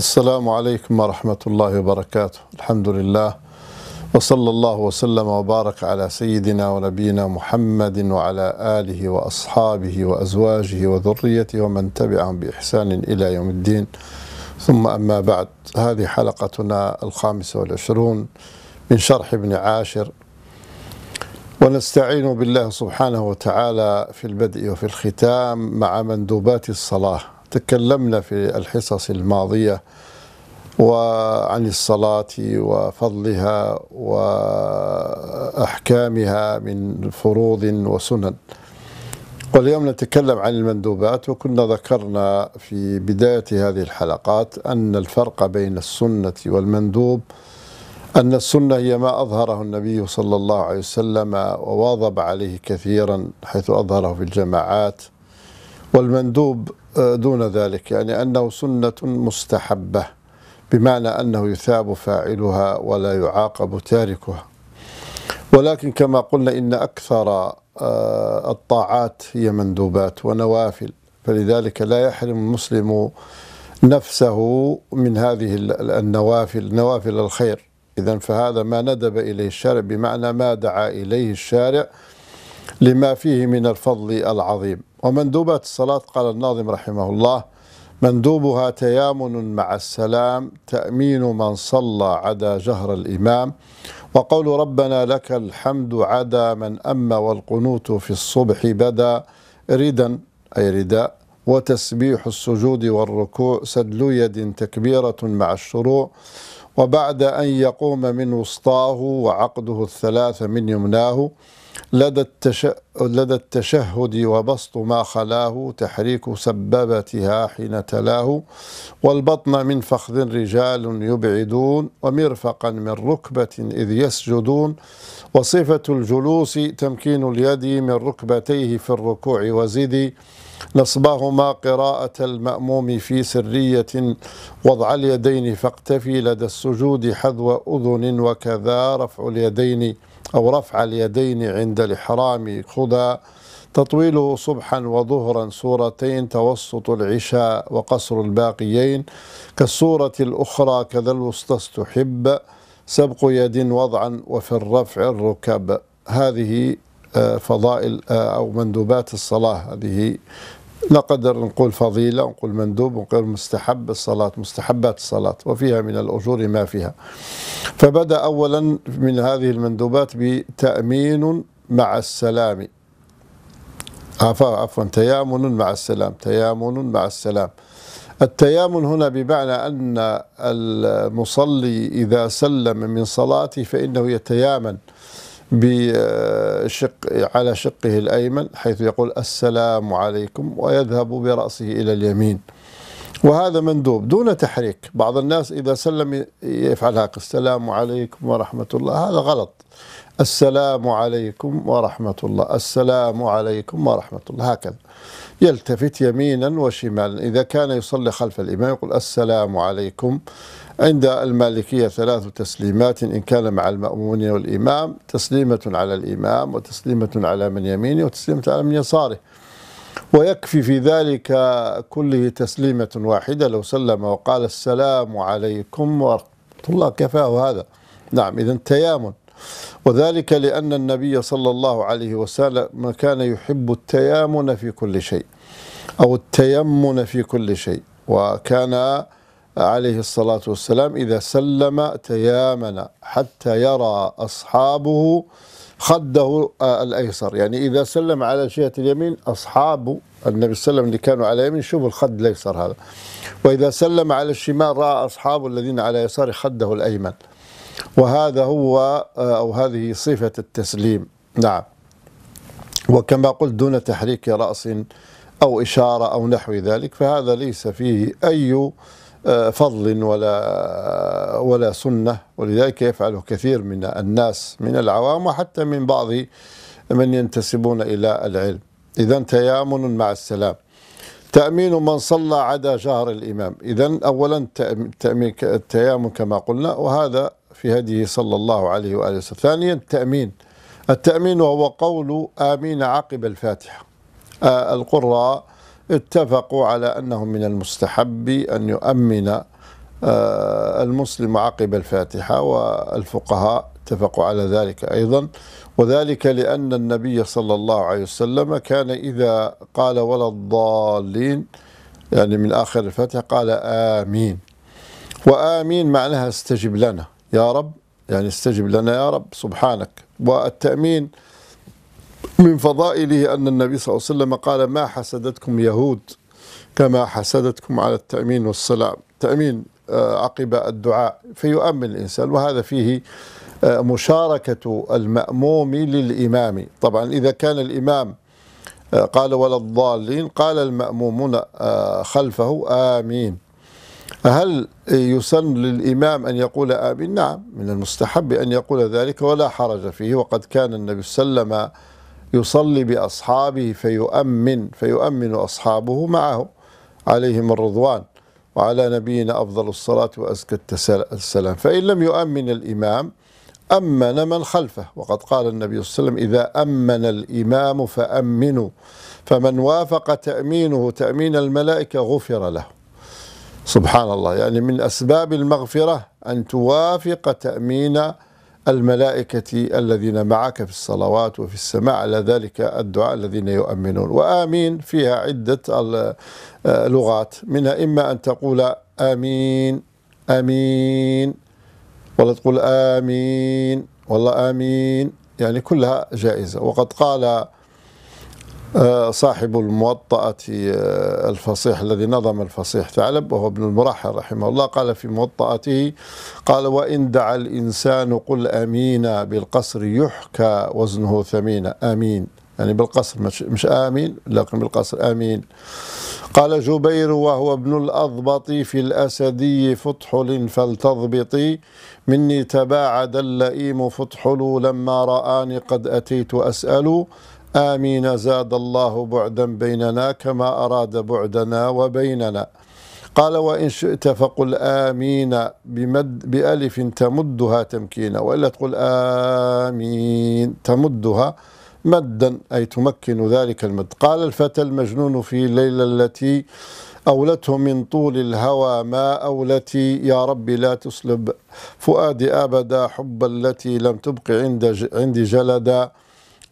السلام عليكم ورحمة الله وبركاته. الحمد لله. وصلى الله وسلم وبارك على سيدنا ونبينا محمد وعلى آله وأصحابه وأزواجه وذريته ومن تبعهم بإحسان إلى يوم الدين. ثم أما بعد هذه حلقتنا الخامسة والعشرون من شرح ابن عاشر. ونستعين بالله سبحانه وتعالى في البدء وفي الختام مع مندوبات الصلاة. تكلمنا في الحصص الماضية وعن الصلاة وفضلها وأحكامها من فروض وسنن. واليوم نتكلم عن المندوبات وكنا ذكرنا في بداية هذه الحلقات أن الفرق بين السنة والمندوب أن السنة هي ما أظهره النبي صلى الله عليه وسلم وواظب عليه كثيرا حيث أظهره في الجماعات. والمندوب دون ذلك يعني أنه سنة مستحبة بمعنى أنه يثاب فاعلها ولا يعاقب تاركها. ولكن كما قلنا إن أكثر الطاعات هي مندوبات ونوافل فلذلك لا يحرم المسلم نفسه من هذه النوافل نوافل الخير. إذا فهذا ما ندب إليه الشارع بمعنى ما دعا إليه الشارع لما فيه من الفضل العظيم. ومندوبات الصلاة قال الناظم رحمه الله مندوبها تيامن مع السلام تأمين من صلى عدا جهر الإمام وقول ربنا لك الحمد عدا من أما والقنوت في الصبح بدا ردا أي رداء وتسبيح السجود والركوع سدل يد تكبيرة مع الشروع وبعد أن يقوم من وسطاه وعقده الثلاث من يمناه لدى. لدى التشهد وبسط ما خلاه تحريك سبابتها حين تلاه والبطن من فخذ رجال يبعدون ومرفقا من ركبة إذ يسجدون وصفة الجلوس تمكين اليد من ركبتيه في الركوع وزدي نصبهما قراءة المأموم في سرية وضع اليدين فاقتفي لدى السجود حذو أذن وكذا رفع اليدين أو رفع اليدين عند الإحرام. خذا تطويله صبحا وظهرا سورتين توسط العشاء وقصر الباقيين. كالسورة الأخرى كذا الوسطى استحب سبق يد وضعا وفي الرفع الركب. هذه فضائل أو مندوبات الصلاة. هذه نقدر نقول فضيلة نقول مندوب نقول مستحب الصلاة مستحبات الصلاة وفيها من الأجور ما فيها. فبدأ أولا من هذه المندوبات بتأمين مع السلام. عفوا تيامن مع السلام تيامن مع السلام. التيامن هنا بمعنى أن المصلي إذا سلم من صلاته فإنه يتيامن. بشق على شقه الأيمن حيث يقول السلام عليكم ويذهب برأسه إلى اليمين. وهذا مندوب دون تحريك. بعض الناس إذا سلم يفعل هكذا السلام عليكم ورحمة الله. هذا غلط. السلام عليكم ورحمة الله. السلام عليكم ورحمة الله. هكذا. يلتفت يمينا وشمالا. إذا كان يصلي خلف الإمام يقول السلام عليكم عند المالكية ثلاث تسليمات إن كان مع المأمون والإمام تسليمة على الإمام وتسليمة على من يمينه وتسليمة على من يساره. ويكفي في ذلك كله تسليمة واحدة. لو سلم وقال السلام عليكم ورحمة الله كفاه هذا. نعم إذا تيامن. وذلك لأن النبي صلى الله عليه وسلم كان يحب التيامن في كل شيء أو التيمن في كل شيء. وكان عليه الصلاة والسلام إذا سلم تيامن حتى يرى أصحابه خده الأيسر. يعني إذا سلم على جهة اليمين أصحاب النبي صلى الله عليه وسلم اللي كانوا على اليمين شوفوا الخد الأيسر هذا. وإذا سلم على الشمال رأى أصحابه الذين على يسار خده الأيمن. وهذا هو أو هذه صفة التسليم. نعم. وكما قلت دون تحريك رأس أو إشارة أو نحو ذلك فهذا ليس فيه أي فضل ولا ولا سنة. ولذلك يفعله كثير من الناس من العوام وحتى من بعض من ينتسبون إلى العلم. إذا تيامن مع السلام. تأمين من صلى عدا جهر الإمام. إذا أولا تأمين التيامن كما قلنا. وهذا في هديه صلى الله عليه وآله وسلم. ثانيا التأمين التأمين وهو قول آمين عقب الفاتحة. القراء اتفقوا على أنه من المستحب أن يؤمن آه، المسلم عقب الفاتحة والفقهاء اتفقوا على ذلك أيضا. وذلك لأن النبي صلى الله عليه وسلم كان إذا قال ولا الضالين يعني من آخر الفاتحة قال آمين. وآمين معناها استجب لنا يا رب يعني استجب لنا يا رب سبحانك. والتأمين من فضائله أن النبي صلى الله عليه وسلم قال ما حسدتكم يهود كما حسدتكم على التأمين والسلام تأمين آه، عقب الدعاء فيؤمن الإنسان وهذا فيه آه، مشاركة المأموم للإمام. طبعا إذا كان الإمام آه، قال ولا الضالين قال المأمومون خلفه آمين. هل يسن للإمام أن يقول آمين؟ نعم من المستحب أن يقول ذلك ولا حرج فيه وقد كان النبي صلى الله عليه وسلم يصلي بأصحابه فيؤمن فيؤمن أصحابه معه. عليهم الرضوان. وعلى نبينا أفضل الصلاة وأزكى السلام. فإن لم يؤمن الإمام أمن من خلفه. وقد قال النبي صلى الله عليه وسلم إذا أمن الإمام فأمنوا. فمن وافق تأمينه تأمين الملائكة غفر له. سبحان الله. يعني من أسباب المغفرة أن توافق تأمين الملائكة الذين معك في الصلوات وفي السماء على ذلك الدعاء الذين يؤمنون. وآمين فيها عدة لغات. منها إما أن تقول آمين آمين. ولا تقول آمين والله آمين. يعني كلها جائزة. وقد قال آه، صاحب الموطأة آه، الفصيح الذي نظم الفصيح ثعلب وهو ابن المرحل رحمه الله قال في موطأته قال وإن دعا الإنسان قل أمين بالقصر يحكى وزنه ثمين. آمين. يعني بالقصر مش, مش آمين لكن بالقصر آمين. قال جبير وهو ابن الأضبط في الأسدي فطحل فلتضبطي مني تباعد اللئيم فطحل لما رآني قد أتيت أسأل. آمين. زاد الله بعدا بيننا كما أراد بعدنا وبيننا. قال وإن شئت فقل آمين. بمد بألف تمدها تمكينا. وإلا تقول آمين تمدها مدا أي تمكن ذلك المد. قال الفتى المجنون في الليلة التي أولته من طول الهوى ما أولتي يا رب لا تسلب فؤادي أبدا حب التي لم تبق عند عندي جلدا.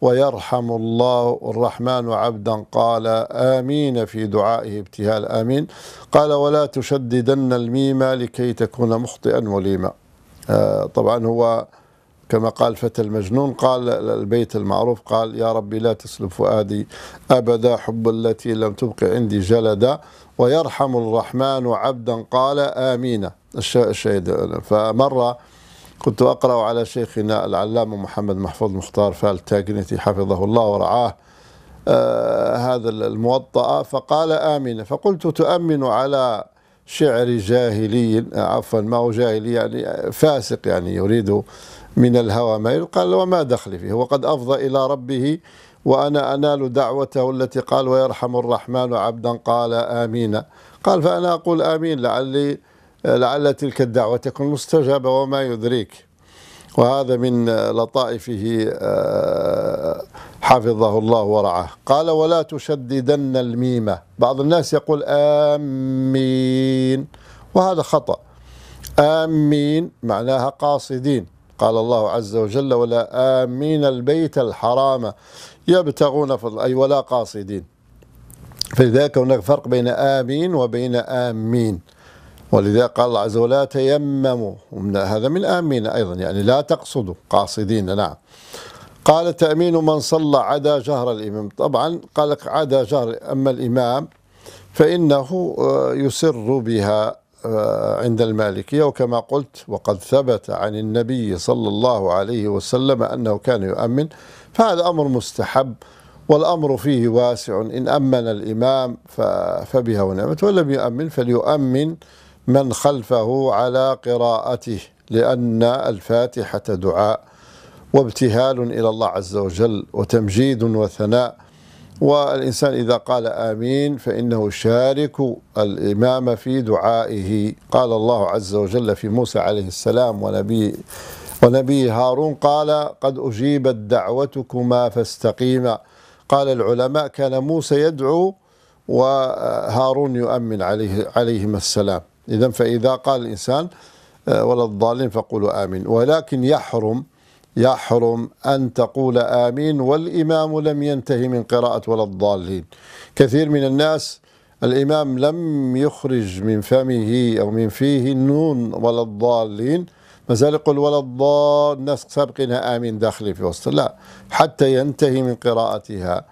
ويرحم الله الرحمن عبدا قال آمين في دعائه ابتهال آمين. قال ولا تشددن الميم لكي تكون مخطئا وليما. آه طبعا هو كما قال فتى المجنون قال البيت المعروف قال يا ربي لا تسلب فؤادي أبدا حب التي لم تبق عندي جلدا. ويرحم الرحمن عبدا قال آمين. الشهيد فمر كنت أقرأ على شيخنا العلامة محمد محفوظ مختار فال تاجنتي حفظه الله ورعاه آه هذا الموطأ فقال آمين. فقلت تؤمن على شعر جاهلي عفوا ما هو جاهلي يعني فاسق يعني يريد من الهوى ما قال وما دخل فيه وقد أفضى إلى ربه وأنا أنال دعوته التي قال ويرحم الرحمن عبدا قال آمين. قال فأنا أقول آمين لعلي لعل تلك الدعوة تكون مستجابة وما يدريك. وهذا من لطائفه آه، حفظه الله ورعاه. قال ولا تشددن الميم. بعض الناس يقول آمين. وهذا خطأ. آمين معناها قاصدين. قال الله عز وجل ولا آمين البيت الحرام. يبتغون فضل أي ولا قاصدين. فلذلك هناك فرق بين آمين وبين آمين. ولذا قال الله عز وجل لا تيمموا. هذا من آمين أيضا يعني لا تقصدوا قاصدين نعم. قال تأمين من صلى عدا جهر الإمام. طبعا قال لك عدا جهر أما الإمام فإنه آه، يسر بها آه، عند المالكية. وكما قلت وقد ثبت عن النبي صلى الله عليه وسلم أنه كان يؤمن. فهذا أمر مستحب والأمر فيه واسع. إن أمن الإمام فبها ونعمت ولم يؤمن فليؤمن من خلفه على قراءته لأن الفاتحة دعاء وابتهال إلى الله عز وجل وتمجيد وثناء. والإنسان إذا قال آمين فإنه شارك الإمام في دعائه. قال الله عز وجل في موسى عليه السلام ونبي ونبي هارون قال قد أجيبت دعوتكما فاستقيما قال العلماء كان موسى يدعو وهارون يؤمن عليه عليهما السلام إذا فإذا قال الإنسان آه، ولا الضالين فقولوا آمين. ولكن يحرم يحرم أن تقول آمين والإمام لم ينتهي من قراءة ولا الضالين. كثير من الناس الإمام لم يخرج من فمه أو من فيه النون ولا الضالين. ما زال يقول ولا الضال الناس سابقينها آمين داخلي في وسط. لا حتى ينتهي من قراءتها.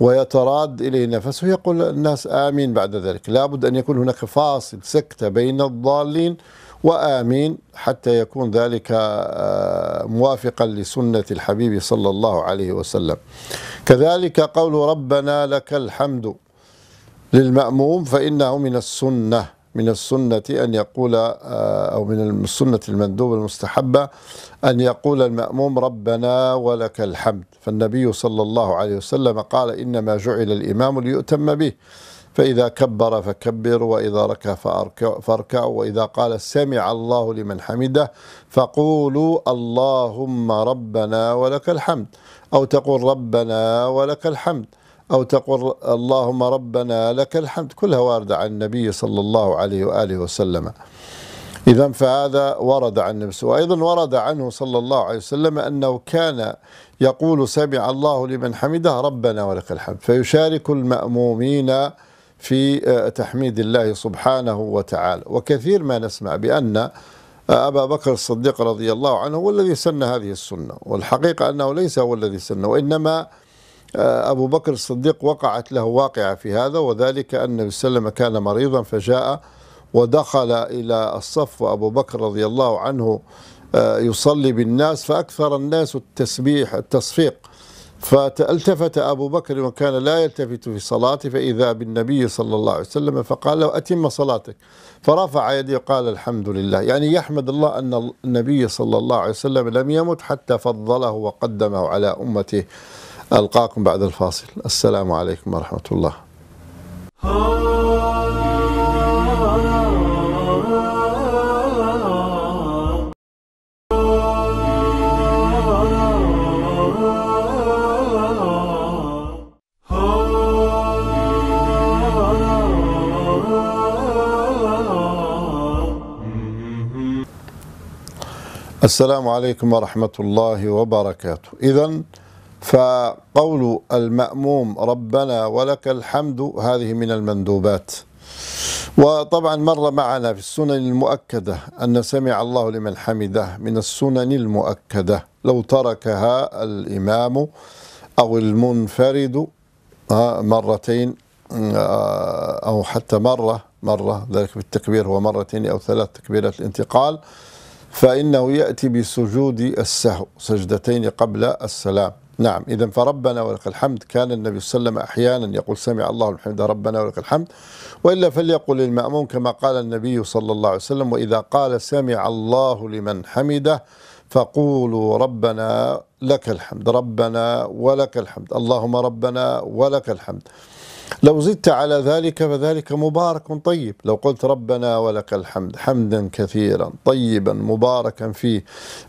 ويتراد إليه نفسه يقول الناس آمين بعد ذلك. لابد أن يكون هناك فاصل سكتة بين الضالين وآمين حتى يكون ذلك آه، موافقا لسنة الحبيب صلى الله عليه وسلم. كذلك قول ربنا لك الحمد للمأموم فإنه من السنة. من السنة أن يقول آه، أو من السنة المندوبة المستحبة أن يقول المأموم ربنا ولك الحمد. فالنبي صلى الله عليه وسلم قال إنما جعل الإمام ليؤتم به فإذا كبر فكبر وإذا ركع فاركع وإذا قال سمع الله لمن حمده فقولوا اللهم ربنا ولك الحمد أو تقول ربنا ولك الحمد. أو تقول اللهم ربنا لك الحمد. كلها واردة عن النبي صلى الله عليه وآله وسلم. إذا فهذا ورد عن النبي وأيضا ورد عنه صلى الله عليه وسلم أنه كان يقول سمع الله لمن حمده ربنا ولك الحمد. فيشارك المأمومين في تحميد الله سبحانه وتعالى. وكثير ما نسمع بأن أبا بكر الصديق رضي الله عنه هو الذي سن هذه السنة. والحقيقة أنه ليس هو الذي سن وإنما آه، أبو بكر الصديق وقعت له واقعة في هذا وذلك أن النبي صلى الله عليه وسلم كان مريضا فجاء ودخل إلى الصف وأبو بكر رضي الله عنه آه، يصلي بالناس فأكثر الناس التسبيح التصفيق. فالتفت أبو بكر وكان لا يلتفت في صلاته فإذا بالنبي صلى الله عليه وسلم فقال له أتم صلاتك. فرفع يديه وقال الحمد لله. يعني يحمد الله أن النبي صلى الله عليه وسلم لم يمت حتى فضله وقدمه على أمته. ألقاكم بعد الفاصل. السلام عليكم ورحمة الله. السلام عليكم ورحمة الله وبركاته. إذا فقول المأموم ربنا ولك الحمد هذه من المندوبات. وطبعا مر معنا في السنن المؤكدة أن سمع الله لمن حمده من السنن المؤكدة. لو تركها الإمام أو المنفرد مرتين أو حتى مرة مرة ذلك بالتكبير هو مرتين أو ثلاث تكبيرات الانتقال فإنه يأتي بسجود السهو سجدتين قبل السلام. نعم إذا فربنا ولك الحمد. كان النبي صلى الله عليه وسلم أحيانا يقول سمع الله الحمد ربنا ولك الحمد. وإلا فليقل المأموم كما قال النبي صلى الله عليه وسلم وإذا قال سمع الله لمن حمده فقولوا ربنا لك الحمد ربنا ولك الحمد اللهم ربنا ولك الحمد. لو زدت على ذلك فذلك مبارك طيب. لو قلت ربنا ولك الحمد حمدا كثيرا طيبا مباركا فيه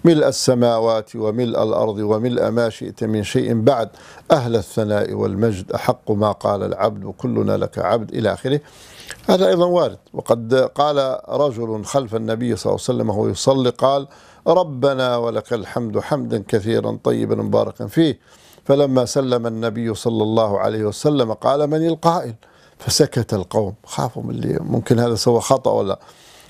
ملء السماوات وملء الأرض وملء ما شئت من شيء بعد. أهل الثناء والمجد أحق ما قال العبد وكلنا لك عبد إلى آخره. هذا أيضا وارد. وقد قال رجل خلف النبي صلى الله عليه وسلم وهو يصلي قال ربنا ولك الحمد حمدا كثيرا طيبا مباركا فيه. فلما سلم النبي صلى الله عليه وسلم قال من القائل؟ فسكت القوم. خافوا من اللي ممكن هذا سوى خطأ ولا.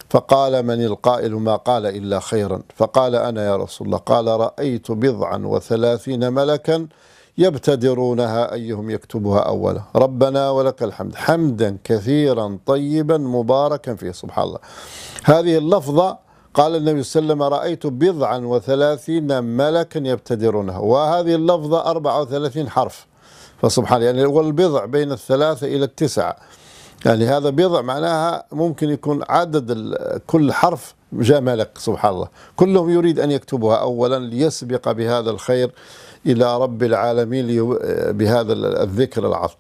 فقال من القائل ما قال إلا خيرا. فقال أنا يا رسول الله. قال رأيت بضعا وثلاثين ملكا يبتدرونها أيهم يكتبها أولا ربنا ولك الحمد. حمدا كثيرا طيبا مباركا فيه. سبحان الله. هذه اللفظة قال النبي صلى الله عليه وسلم رأيت بضعا وثلاثين ملكا يبتدرونها وهذه اللفظة أربعة وثلاثين حرف. فسبحان يعني والبضع بين الثلاثة إلى التسعة. يعني هذا بضع معناها ممكن يكون عدد كل حرف جاء ملك سبحان الله. كلهم يريد أن يكتبها أولا ليسبق بهذا الخير إلى رب العالمين بهذا الذكر العظيم.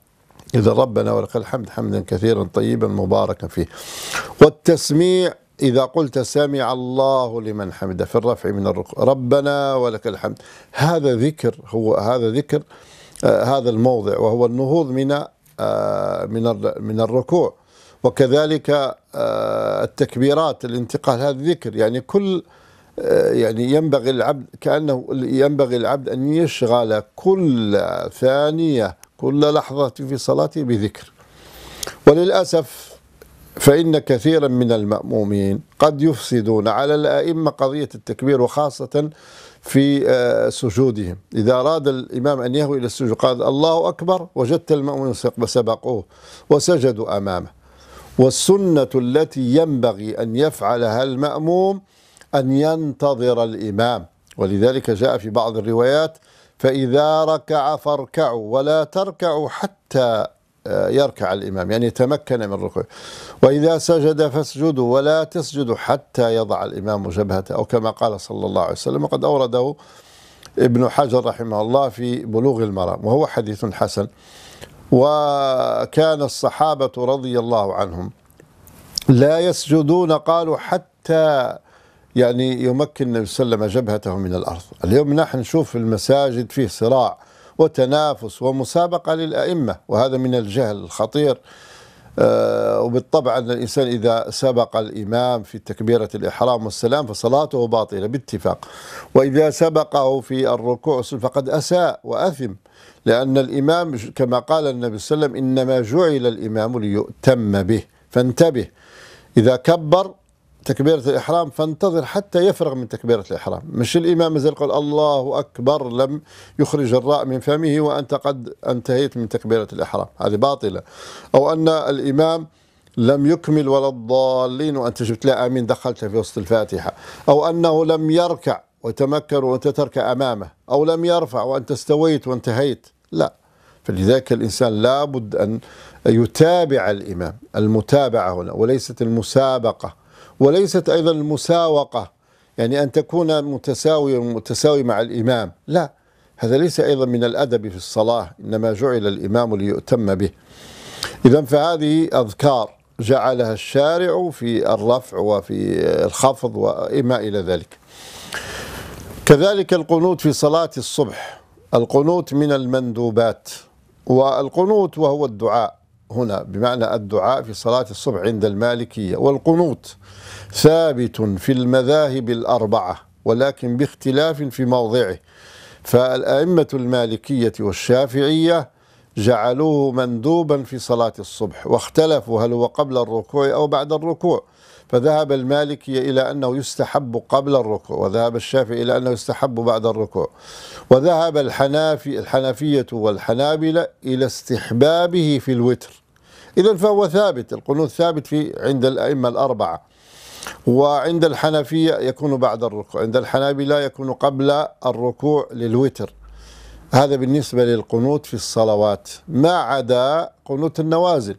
إذا ربنا ولك الحمد حمدا كثيرا طيبا مباركا فيه. والتسميع إذا قلت سمع الله لمن حمده في الرفع من الركوع ربنا ولك الحمد. هذا ذكر هو هذا ذكر آه هذا الموضع وهو النهوض من آه من من الركوع. وكذلك آه، التكبيرات الانتقال هذا ذكر. يعني كل آه، يعني ينبغي العبد كأنه ينبغي العبد أن يشغل كل ثانية كل لحظة في صلاته بذكر. وللأسف فإن كثيرا من المأمومين قد يفسدون على الأئمة قضية التكبير وخاصة في آه، سجودهم. إذا أراد الإمام أن يهوي إلى السجود قال الله أكبر وجدت المأمومين سبقوه وسجدوا أمامه. والسنة التي ينبغي أن يفعلها المأموم أن ينتظر الإمام. ولذلك جاء في بعض الروايات فإذا ركع فاركعوا ولا تركعوا حتى يركع الإمام يعني يتمكن من الركوع. وإذا سجد فاسجدوا ولا تسجدوا حتى يضع الإمام جبهته. أو كما قال صلى الله عليه وسلم وقد أورده ابن حجر رحمه الله في بلوغ المرام وهو حديث حسن. وكان الصحابة رضي الله عنهم لا يسجدون قالوا حتى يعني يمكن النبي صلى الله عليه وسلم جبهته من الأرض. اليوم نحن نشوف المساجد فيه صراع. وتنافس ومسابقة للأئمة وهذا من الجهل الخطير. آه، وبالطبع أن الإنسان إذا سبق الإمام في تكبيرة الإحرام والسلام فصلاته باطلة باتفاق. وإذا سبقه في الركوع فقد أساء وأثم لأن الإمام كما قال النبي صلى الله عليه وسلم إنما جعل الإمام ليؤتم به فانتبه. إذا كبر تكبيرة الإحرام فانتظر حتى يفرغ من تكبيرة الإحرام. مش الإمام زي قال الله أكبر لم يخرج الراء من فمه وأنت قد انتهيت من تكبيرة الإحرام. هذه باطلة. أو أن الإمام لم يكمل ولا الضالين وأنت جبت له آمين دخلت في وسط الفاتحة. أو أنه لم يركع وتمكن وأنت تركع أمامه. أو لم يرفع وأنت استويت وانتهيت. لا. فلذلك الإنسان لابد أن يتابع الإمام المتابعة هنا وليست المسابقة. وليست أيضا المساوقة يعني أن تكون متساوي متساوي مع الإمام. لا هذا ليس أيضا من الأدب في الصلاة إنما جعل الإمام ليؤتم به. إذا فهذه أذكار جعلها الشارع في الرفع وفي الخفض وإما إلى ذلك. كذلك القنوت في صلاة الصبح القنوت من المندوبات والقنوت وهو الدعاء. هنا بمعنى الدعاء في صلاة الصبح عند المالكية والقنوت. ثابت في المذاهب الأربعة ولكن باختلاف في موضعه. فالأئمة المالكية والشافعية جعلوه مندوبا في صلاة الصبح واختلفوا هل هو قبل الركوع أو بعد الركوع. فذهب المالكية إلى أنه يستحب قبل الركوع وذهب الشافعي إلى أنه يستحب بعد الركوع. وذهب الحنافي الحنفية والحنابلة إلى استحبابه في الوتر. إذا فهو ثابت القنوت ثابت في عند الأئمة الأربعة. وعند الحنفية يكون بعد الركوع عند الحنابلة يكون قبل الركوع للوتر. هذا بالنسبة للقنوت في الصلوات ما عدا قنوت النوازل.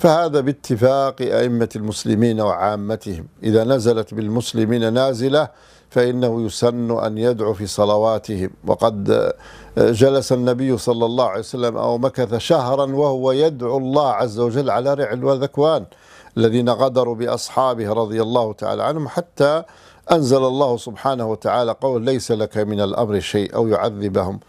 فهذا باتفاق أئمة المسلمين وعامتهم. إذا نزلت بالمسلمين نازلة فإنه يسن أن يدعو في صلواتهم. وقد جلس النبي صلى الله عليه وسلم أو مكث شهرا وهو يدعو الله عز وجل على رعل وذكوان الذين غدروا بأصحابه رضي الله تعالى عنهم حتى أنزل الله سبحانه وتعالى قول ليس لك من الأمر شيء أو يعذبهم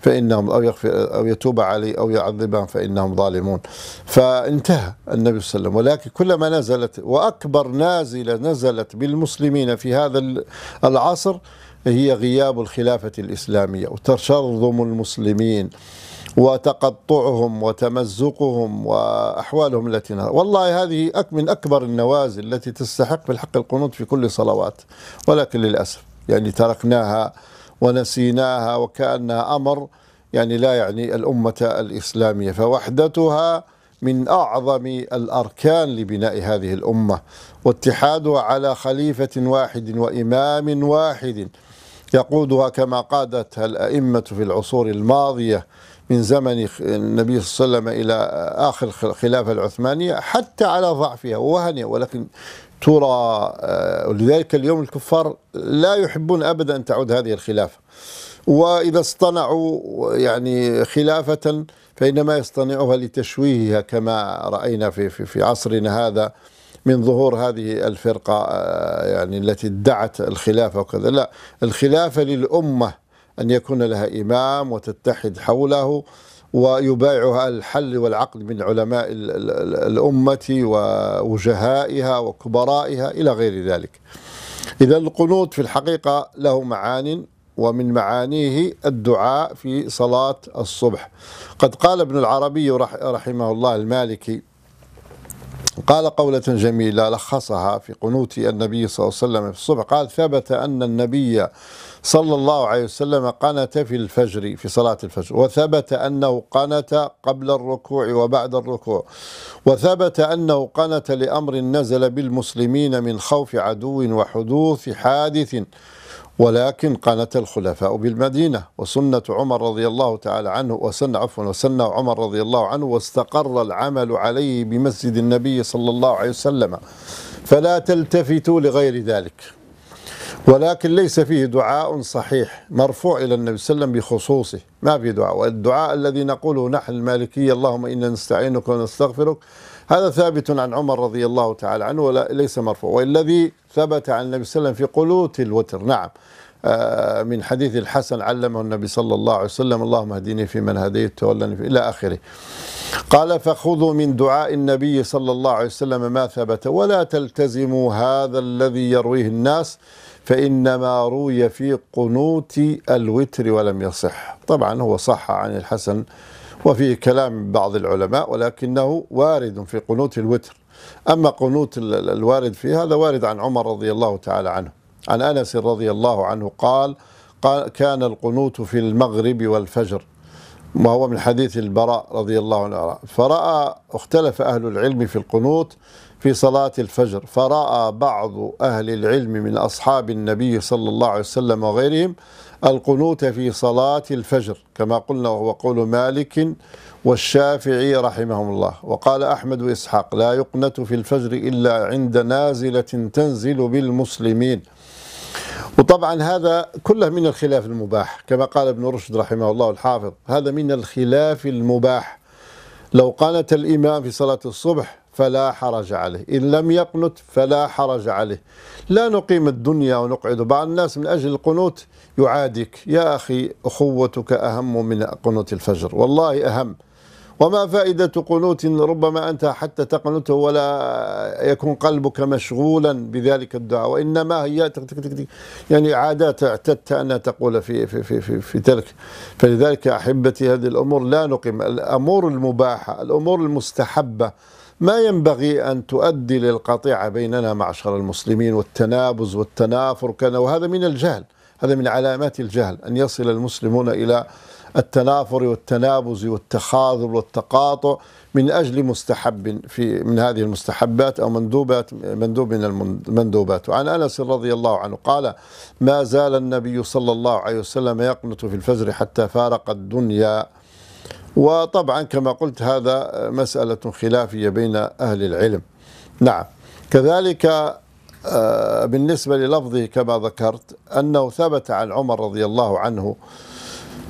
فإنهم أو, يغفر أو يتوب عليه أو يعذبهم فإنهم ظالمون. فانتهى النبي صلى الله عليه وسلم. ولكن كلما نزلت وأكبر نازلة نزلت بالمسلمين في هذا العصر هي غياب الخلافة الإسلامية وتشرذم المسلمين. وتقطعهم وتمزقهم وأحوالهم التي نرى والله هذه من أكبر النوازل التي تستحق بالحق القنوت في كل صلوات ولكن للأسف يعني تركناها ونسيناها وكأنها أمر يعني لا يعني الأمة الإسلامية. فوحدتها من أعظم الأركان لبناء هذه الأمة. واتحادها على خليفة واحد وإمام واحد. يقودها كما قادتها الأئمة في العصور الماضية من زمن النبي صلى الله عليه وسلم إلى آخر الخلافة العثمانية حتى على ضعفها ووهنها. ولكن ترى آه، ولذلك اليوم الكفار لا يحبون أبدا أن تعود هذه الخلافة. وإذا اصطنعوا يعني خلافة فإنما يصطنعوها لتشويهها كما رأينا في, في, في عصرنا هذا. من ظهور هذه الفرقة آه، يعني التي ادعت الخلافة وكذا. لا الخلافة للأمة أن يكون لها إمام وتتحد حوله ويبايعها الحل والعقد من علماء الأمة ووجهائها وكبرائها إلى غير ذلك. إذا القنوت في الحقيقة له معان ومن معانيه الدعاء في صلاة الصبح. قد قال ابن العربي رحمه الله المالكي قال قولة جميلة لخصها في قنوت النبي صلى الله عليه وسلم في الصبح. قال ثبت أن النبي صلى الله عليه وسلم قنت في الفجر في صلاة الفجر. وثبت أنه قنت قبل الركوع وبعد الركوع. وثبت أنه قنت لأمر نزل بالمسلمين من خوف عدو وحدوث حادث. ولكن قنت الخلفاء بالمدينة. وسنة عمر رضي الله تعالى عنه وسن عفوا وسنة عمر رضي الله عنه واستقر العمل عليه بمسجد النبي صلى الله عليه وسلم. فلا تلتفتوا لغير ذلك. ولكن ليس فيه دعاء صحيح مرفوع إلى النبي صلى الله عليه وسلم بخصوصه. ما في دعاء. والدعاء الذي نقوله نحن المالكية اللهم إنا نستعينك ونستغفرك. هذا ثابت عن عمر رضي الله تعالى عنه وليس مرفوع. والذي ثبت عن النبي صلى الله عليه وسلم في قنوت الوتر. نعم. آه، من حديث الحسن علمه النبي صلى الله عليه وسلم اللهم اهدني في من هديت تولني إلى آخره. قال فخذوا من دعاء النبي صلى الله عليه وسلم ما ثبت. ولا تلتزموا هذا الذي يرويه الناس فإنما روي في قنوت الوتر ولم يصح. طبعا هو صح عن الحسن وفيه كلام بعض العلماء ولكنه وارد في قنوت الوتر. أما قنوت الوارد فيه هذا وارد عن عمر رضي الله تعالى عنه. عن أنس رضي الله عنه قال, قال كان القنوت في المغرب والفجر. وهو من حديث البراء رضي الله عنه. فرأى اختلف أهل العلم في القنوت في صلاة الفجر. فرأى بعض أهل العلم من أصحاب النبي صلى الله عليه وسلم وغيرهم القنوت في صلاة الفجر كما قلنا وهو قول مالك والشافعي رحمهم الله. وقال أحمد وإسحاق لا يقنت في الفجر إلا عند نازلة تنزل بالمسلمين. وطبعا هذا كله من الخلاف المباح كما قال ابن رشد رحمه الله الحافظ هذا من الخلاف المباح. لو قانت الإمام في صلاة الصبح فلا حرج عليه إن لم يقنت فلا حرج عليه. لا نقيم الدنيا ونقعد بعض الناس من أجل القنوت يعادك يا أخي أخوتك أهم من قنوت الفجر والله أهم. وما فائدة قنوت ربما أنت حتى تقنته ولا يكون قلبك مشغولا بذلك الدعاء وإنما هي يعني عادات اعتدت أن تقول في, في, في, في, في تلك. فلذلك أحبتي هذه الأمور لا نقيم. الأمور المباحة الأمور المستحبة ما ينبغي أن تؤدي للقطيعة بيننا معشر المسلمين والتنابز والتنافر كان وهذا من الجهل هذا من علامات الجهل أن يصل المسلمون إلى التنافر والتنابز والتخاذل والتقاطع من أجل مستحب في من هذه المستحبات أو مندوبات مندوب من المندوبات وعن أنس رضي الله عنه قال ما زال النبي صلى الله عليه وسلم يقنط في الفجر حتى فارق الدنيا. وطبعا كما قلت هذا مسألة خلافية بين أهل العلم. نعم. كذلك آه، بالنسبة للفظه كما ذكرت أنه ثبت عن عمر رضي الله عنه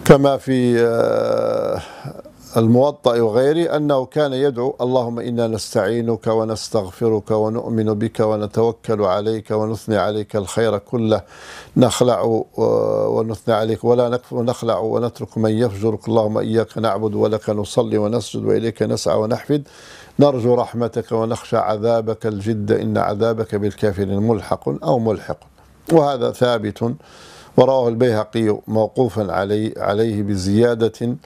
كما في آه، الموطأ وغيره أنه كان يدعو اللهم إنا نستعينك ونستغفرك ونؤمن بك ونتوكل عليك ونثني عليك الخير كله. نخلع ونثني عليك ولا ونخلع ونترك من يفجرك. اللهم إياك نعبد ولك نصلي ونسجد وإليك نسعى ونحفد. نرجو رحمتك ونخشى عذابك الجد إن عذابك بالكافرين ملحق أو ملحق. وهذا ثابت ورواه البيهقي موقوفا عليه, عليه بزيادة.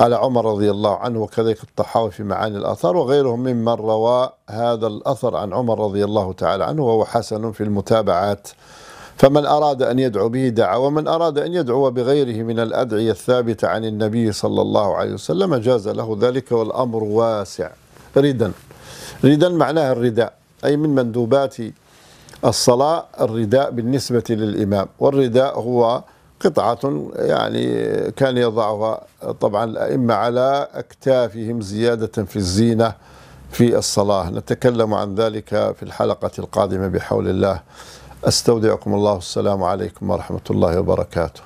على عمر رضي الله عنه وكذلك الطحاوي في معاني الأثر وغيرهم ممن روى هذا الأثر عن عمر رضي الله تعالى عنه وهو حسن في المتابعات. فمن أراد أن يدعو به دعا ومن أراد أن يدعو بغيره من الأدعية الثابتة عن النبي صلى الله عليه وسلم جاز له ذلك والأمر واسع. ردا ردا معناها الرداء أي من مندوبات الصلاة الرداء بالنسبة للإمام والرداء هو قطعة يعني كان يضعها طبعا الأئمة على أكتافهم زيادة في الزينة في الصلاة. نتكلم عن ذلك في الحلقة القادمة بحول الله. أستودعكم الله. السلام عليكم ورحمة الله وبركاته.